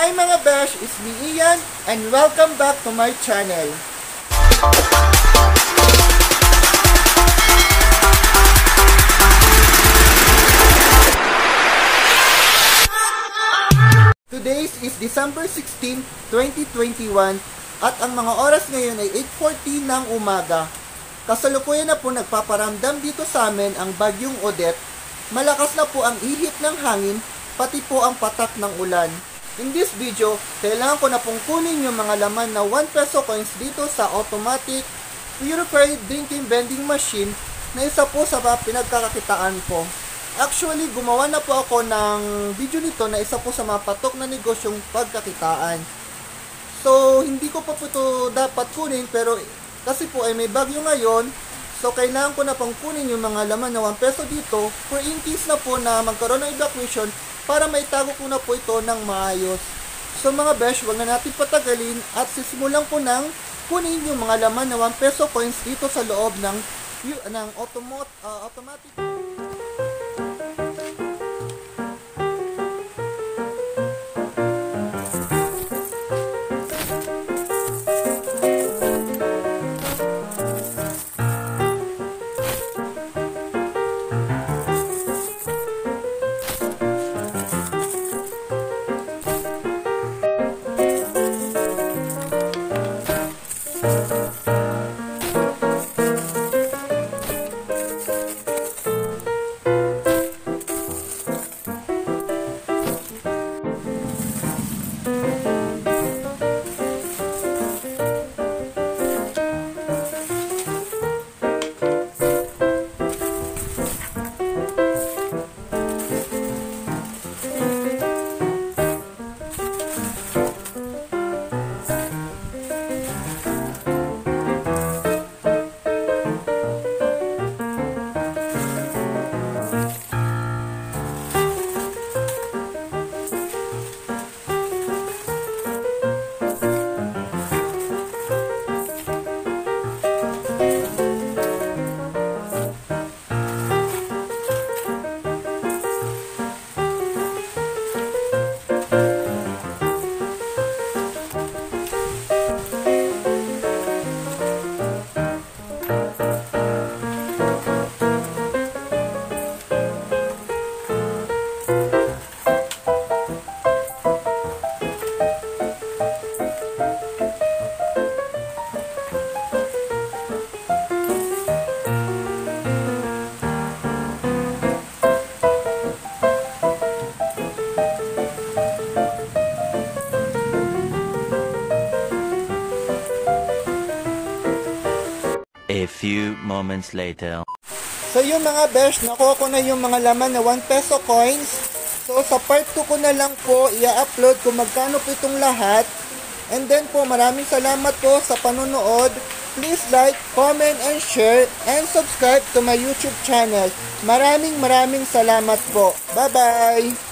Hi mga besh, it's me Ian and welcome back to my channel. Today is December 16, 2021 at ang mga oras ngayon ay 8.14 ng umaga. Kasalukuyan na po nagpaparamdam dito sa amin ang bagyong Odette. Malakas na po ang ihip ng hangin, pati po ang patak ng ulan. In this video, kailangan ko na pong kunin yung mga laman na 1 peso coins dito sa automatic purified drinking vending machine na isa po sa pinagkakakitaan ko. Actually, gumawa na po ako ng video nito na isa po sa mga patok na negosyong pagkakitaan. So, hindi ko pa po ito dapat kunin pero kasi po ay may bagyo ngayon so kailangan ko na pang kunin yung mga laman na 1 peso dito for in case na po na magkaroon ng evacuation para maitago ko na po ito ng maayos. So mga besh, wag na natin patagalin at sisimulan ko nang kunin yung mga laman na 1 peso coins dito sa loob ng, ng automot, uh, automatic few moments later. So yung mga besh, nakuha ko na yung mga laman na 1 peso coins. So sa part 2 ko na lang po i-upload kung magkano po itong lahat. And then po maraming salamat po sa panonood. Please like, comment, and share, and subscribe to my YouTube channel. Maraming maraming salamat po. Bye-bye!